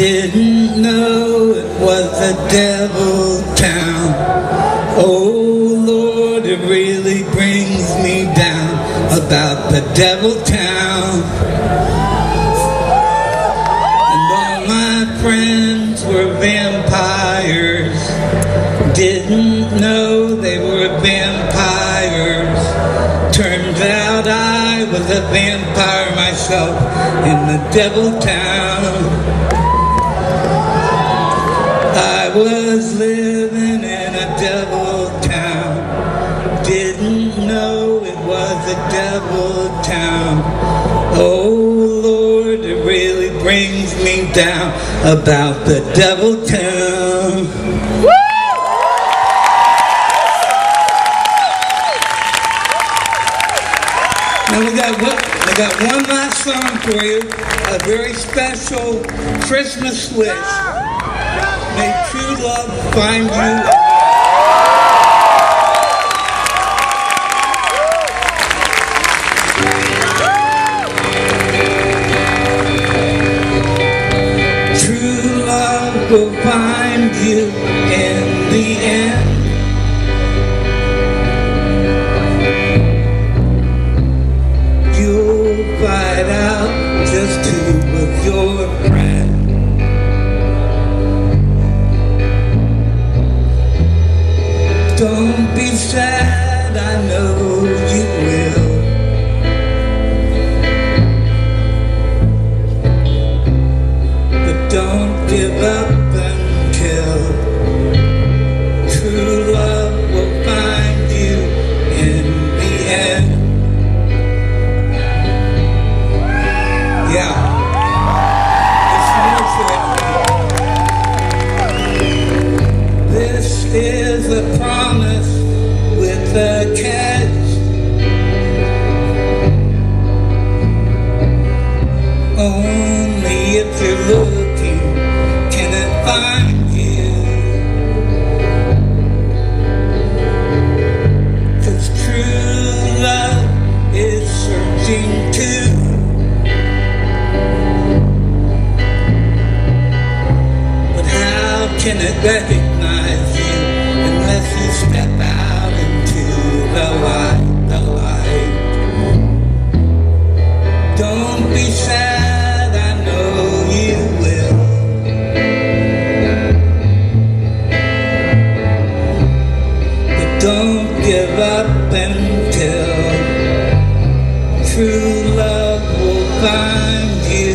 Didn't know it was a devil town. Oh Lord, it really brings me down about the devil town. And all my friends were vampires. Didn't know they were vampires. Turns out I was a vampire myself in the devil town. I was living in a devil town. Didn't know it was a devil town. Oh Lord, it really brings me down about the devil town. Now we got one, I got one last song for you, a very special Christmas wish. Love find you. True love will find you in the end. You'll out just who was your Don't give up until true love will find you in the end. Yeah. This is a promise with a. find you. True love is searching too. But how can it recognize you unless you step out into the light, the light? Don't be sad. until true love will find you.